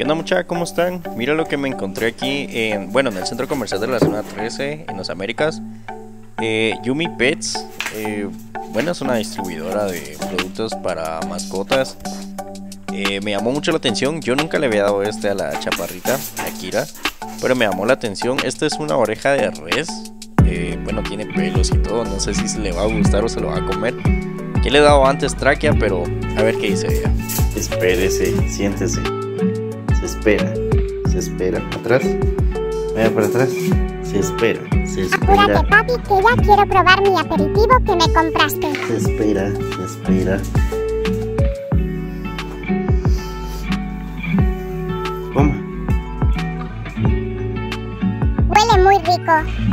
¿Qué onda muchachos? ¿Cómo están? Mira lo que me encontré aquí en, bueno, en el centro comercial de la zona 13, en las Américas. Eh, Yumi Pets, eh, bueno, es una distribuidora de productos para mascotas. Eh, me llamó mucho la atención, yo nunca le había dado este a la chaparrita, a Kira, pero me llamó la atención. Esta es una oreja de res, bueno, tiene pelos y todo, no sé si se le va a gustar o se lo va a comer. Que le he dado antes tráquea, pero a ver qué dice ella. Espérese, siéntese espera, se espera. Atrás, vaya para atrás, se espera, se espera. Apúrate, papi, que ya quiero probar mi aperitivo que me compraste. Se espera, se espera. Coma. Huele muy rico.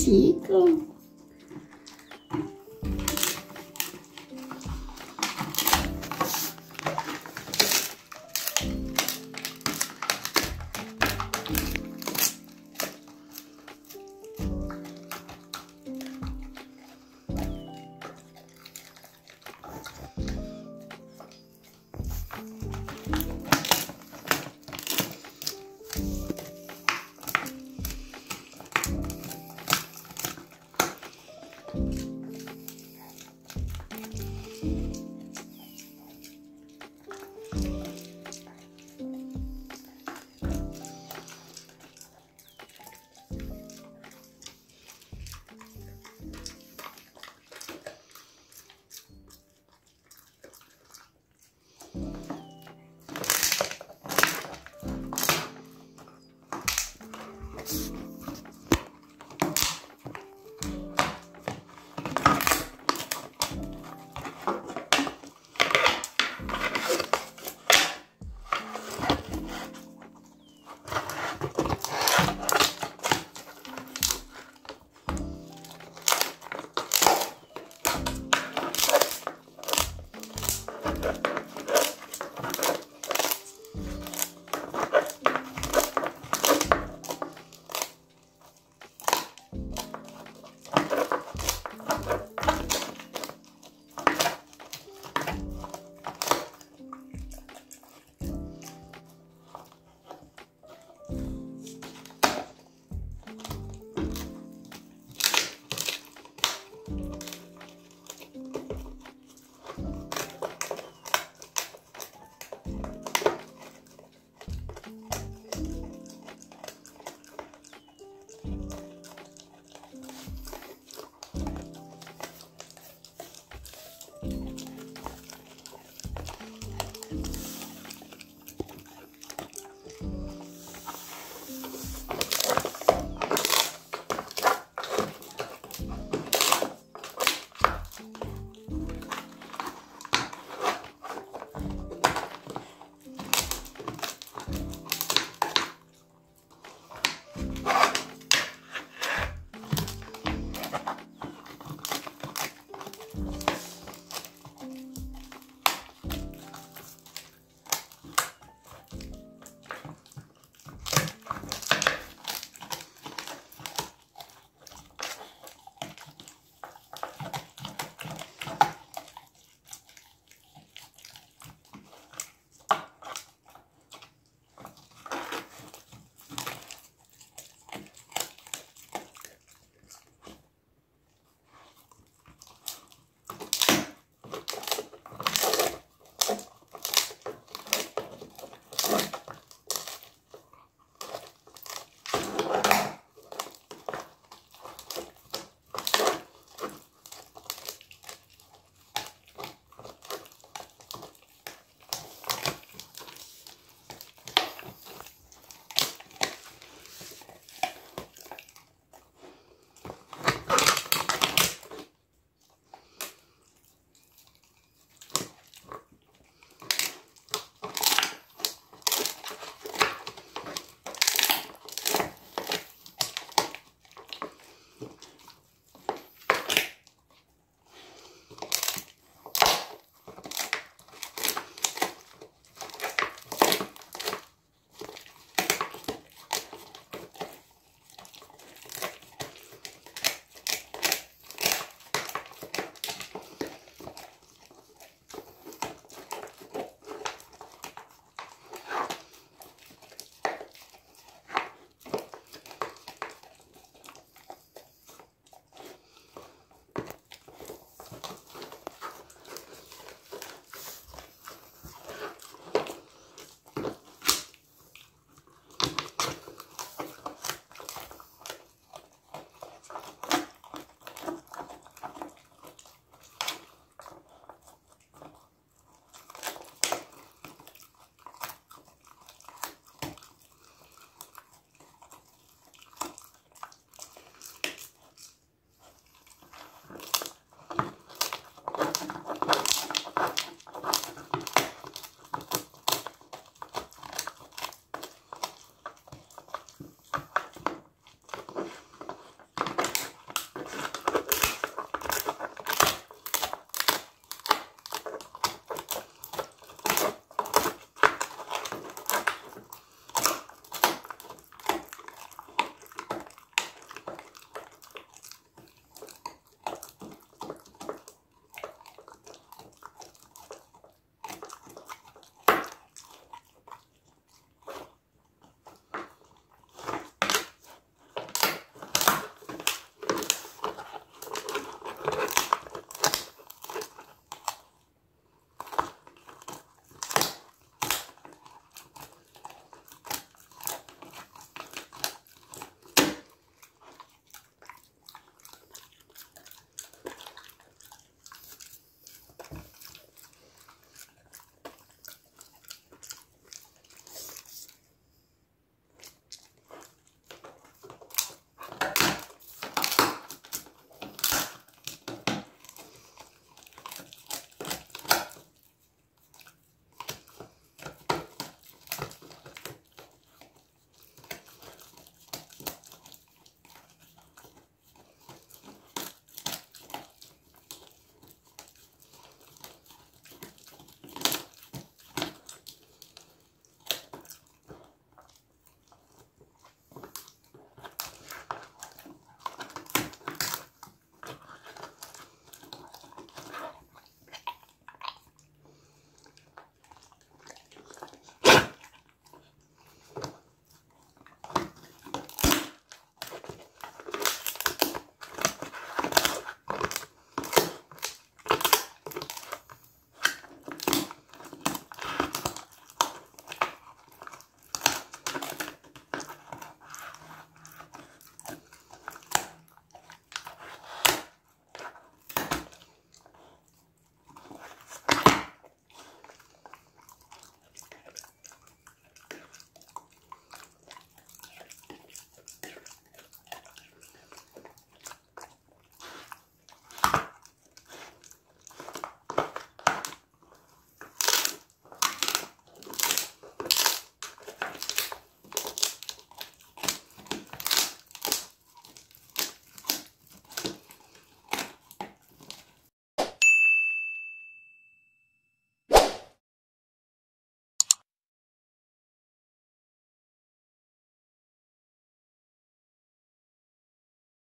Que chico.